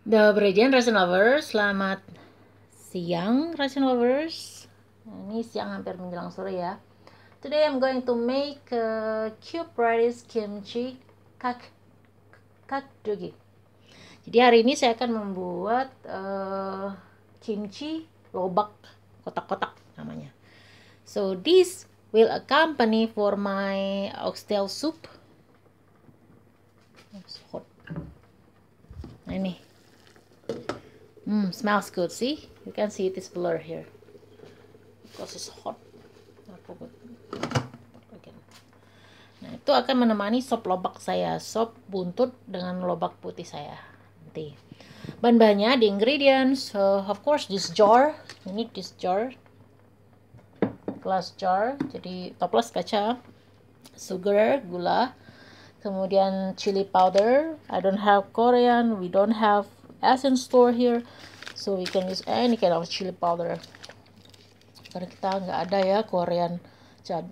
Dobredian Raisin Lovers, selamat siang Raisin Lovers. Ini siang hampir menjelang sore ya. Today I'm going to make uh, cube rice kimchi kak kakdugi. Jadi hari ini saya akan membuat uh, kimchi lobak kotak-kotak namanya. So this will accompany for my oxtail soup. It's hot. Nah, ini Mmm, smells good. See, you can see it is blur here. Because it's hot. Nah, itu akan menemani sop lobak saya, sop buntut dengan lobak putih saya. Nanti. Bahan-bahannya, the ingredients, uh, of course this jar, you need this jar, glass jar, jadi toples kaca, sugar, gula, kemudian chili powder. I don't have Korean, we don't have essence store here. So we can use any kind of chili powder. Karena kita nggak ada ya Korean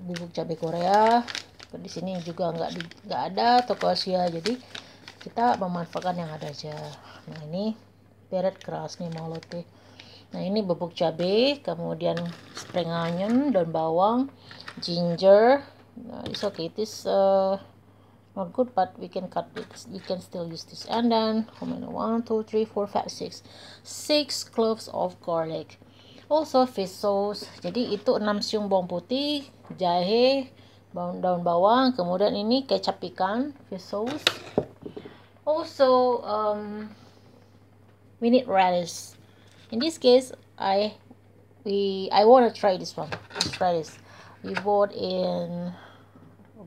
bubuk cabai Korea. Di sini juga nggak nggak ada toko Asia. Jadi kita memanfaatkan yang ada aja. Nah ini beret keras nih lote nah ini bubuk cabai kemudian spring onion dan bawang ginger. Nah, it's okay. It uh, not good but we can cut it. You can still use this. And then how many? One two three four five six. Six cloves of garlic. Also fish sauce. Jadi itu 6 siung bawang putih jahe daun daun bawang. Kemudian ini kecap ikan fish sauce. Also um, we need radish in this case i we i want to try this one. Let's try this. We bought in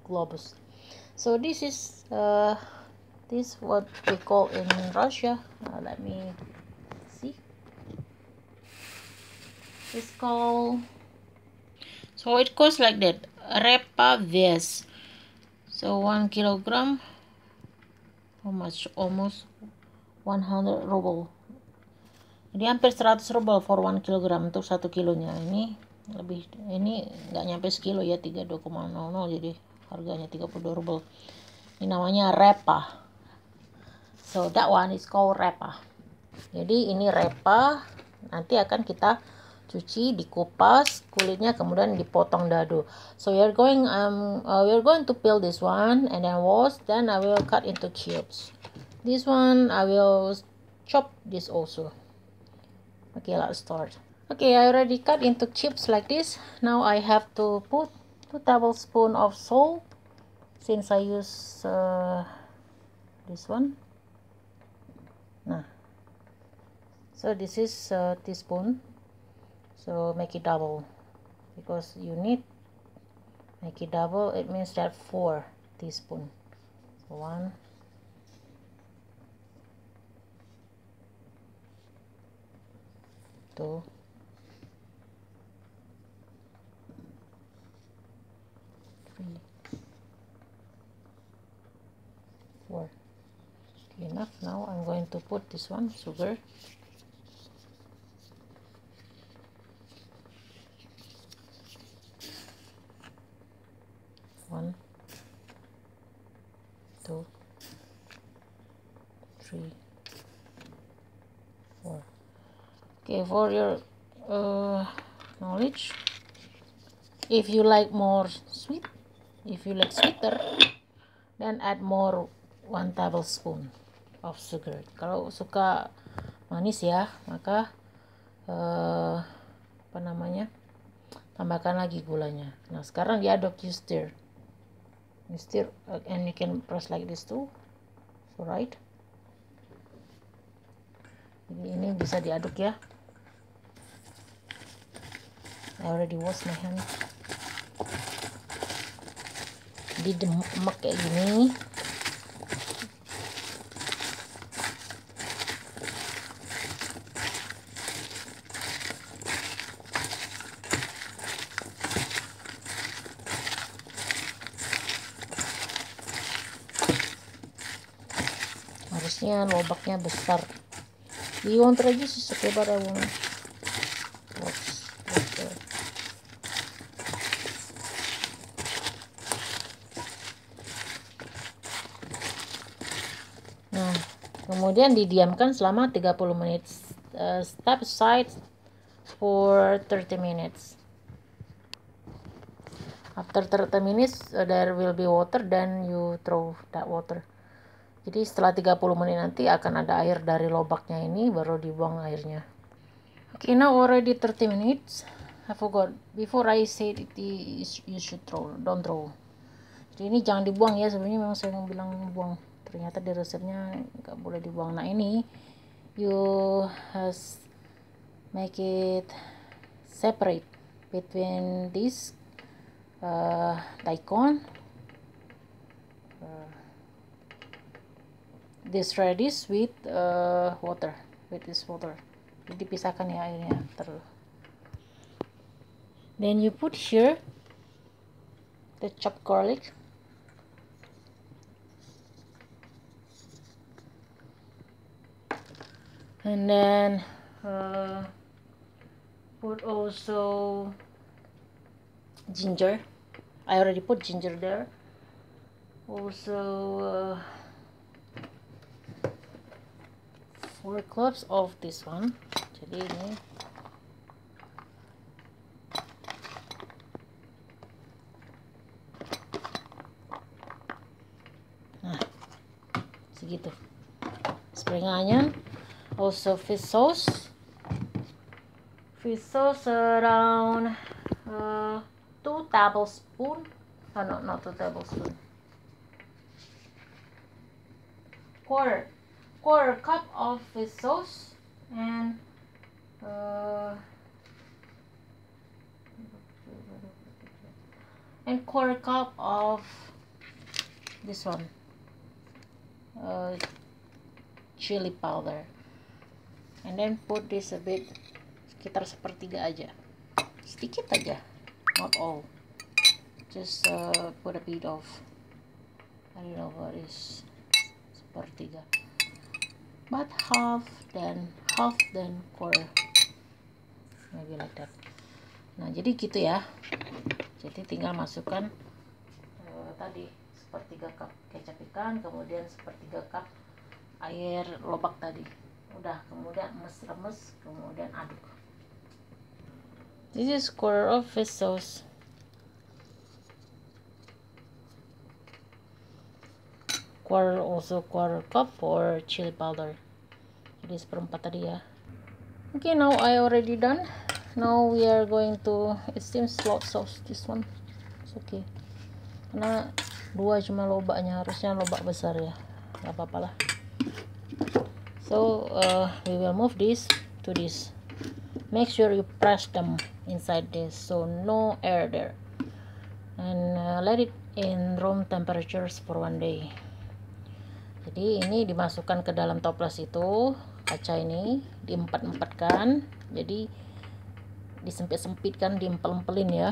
globus so this is uh, this what we call in Russia. Uh, let me see. It's called so it goes like that. Repa ves so one kilogram. How much? Almost 100 ruble. Jadi hampir 100 ruble for 1 kilogram untuk satu kilonya. Ini lebih ini nggak nyampe sekilo ya 32,00 jadi harganya 32 ruble. Ini namanya repa. So that one is called repa. Jadi ini repa. Nanti akan kita cuci dikupas kulitnya kemudian dipotong dadu. So we are going um uh, we are going to peel this one and then wash. Then I will cut into cubes. This one I will chop this also. Okay let's start. Okay I already cut into cubes like this. Now I have to put 2 tablespoon of salt since I use uh, this one. Nah. So this is a teaspoon. So make it double. Because you need make it double it means that 4 teaspoon. So 1 2 to put this one sugar. One two three four. Okay for your uh, knowledge if you like more sweet if you like sweeter then add more one tablespoon of sugar. Kalau suka manis ya maka uh, apa namanya tambahkan lagi gulanya. Nah sekarang diaduk you stir you stir uh, and you can press like this too. So right jadi ini bisa diaduk ya. I already wash my hand. Jadi demek kayak gini harusnya lobaknya besar. Di want aja sih sekebar awang kemudian didiamkan selama 30 menit. Uh, step aside for 30 minutes. After 30 minutes uh, there will be water then you throw that water jadi setelah 30 menit nanti akan ada air dari lobaknya ini baru dibuang airnya. Okay now already 30 minutes. I forgot. Before I said it you should throw don't throw. Jadi ini jangan dibuang ya sebenarnya memang saya mau bilang buang. Ternyata di resepnya nggak boleh dibuang. Nah ini you has make it separate between this uh, daikon uh, this radish with uh, water. With this water. Jadi dipisahkan ya airnya terus. Then you put here the chopped garlic. And then uh, put also ginger. I already put ginger there. Also uh, four cloves of this one. Ini nah segitu spring onion. Also fish sauce. Fish sauce around uh, two tablespoon. Oh no not two tablespoon. Quarter quarter cup of fish sauce and uh, and quarter cup of this one uh, chili powder. And then put this a bit sekitar sepertiga aja. Sedikit aja not all. Just uh, put a bit of I don't know what is sepertiga but half then half then quarter maybe like that. Nah jadi gitu ya. Jadi tinggal masukkan uh, tadi sepertiga cup kecap ikan kemudian sepertiga cup air lobak tadi. Udah kemudian mes remes kemudian aduk. This is quarter of fish sauce. Quarter also quarter cup for chili powder jadi seperempat tadi ya. Okay now I already done. Now we are going to it seems lot sauce this one. It's okay. Karena dua cuma lobaknya harusnya lobak besar ya. Nggak apa-apa lah. So uh, we will move this to this. Make sure you press them inside this. So no air there. And uh, let it in room temperatures for one day. Jadi ini dimasukkan ke dalam toples itu kaca ini diempat-empatkan jadi disempit-sempitkan diempel-empelin ya.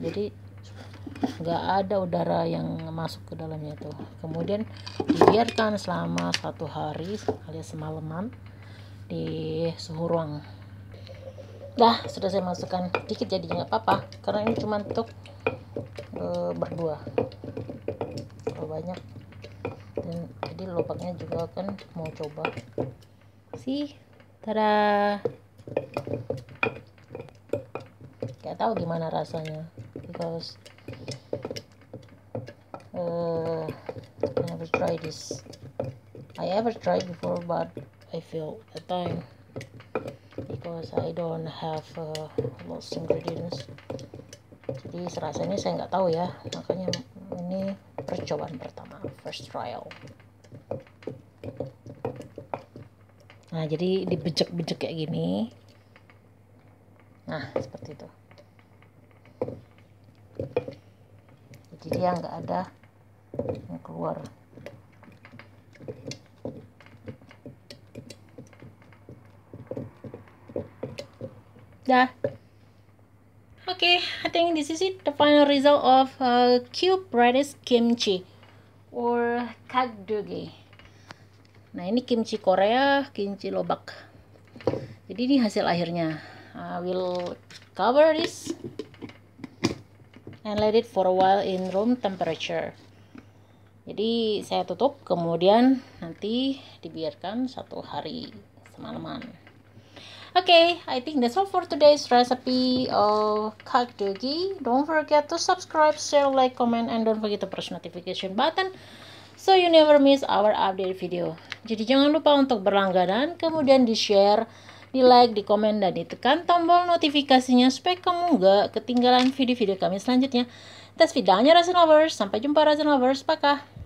Jadi nggak ada udara yang masuk ke dalamnya itu. Kemudian dibiarkan selama satu hari alias semalaman di suhu ruang. Dah sudah saya masukkan. Dikit jadi nggak apa-apa. Karena ini cuma untuk e, berdua. Kalau banyak. Dan jadi lobaknya juga kan mau coba sih. Tada nggak tahu gimana rasanya. Because uh, I never tried this. I ever tried before but I feel a time. Because I don't have uh, lots ingredients. Jadi serasanya saya nggak tahu ya. Makanya ini percobaan pertama first trial nah jadi dibejek-bejek kayak gini. Nah seperti itu. Jadi dia nggak ada yang keluar. Dah. Okay I think this is it. The final result of uh, cube radish kimchi. Or kakdugi nah ini kimchi Korea kimchi lobak. Jadi ini hasil akhirnya. I will cover this and let it for a while in room temperature. Jadi saya tutup kemudian nanti dibiarkan satu hari semalaman. Okay, I think that's all for today's recipe of kakdogi. Don't forget to subscribe, share, like, comment, and don't forget to press notification button so you never miss our update video. Jadi jangan lupa untuk berlangganan, kemudian di-share, di-like, di-komen, dan ditekan tombol notifikasinya supaya kamu nggak ketinggalan video-video kami selanjutnya. Tes videonya Rasen Lovers. Sampai jumpa Rasen Lovers. Pakah.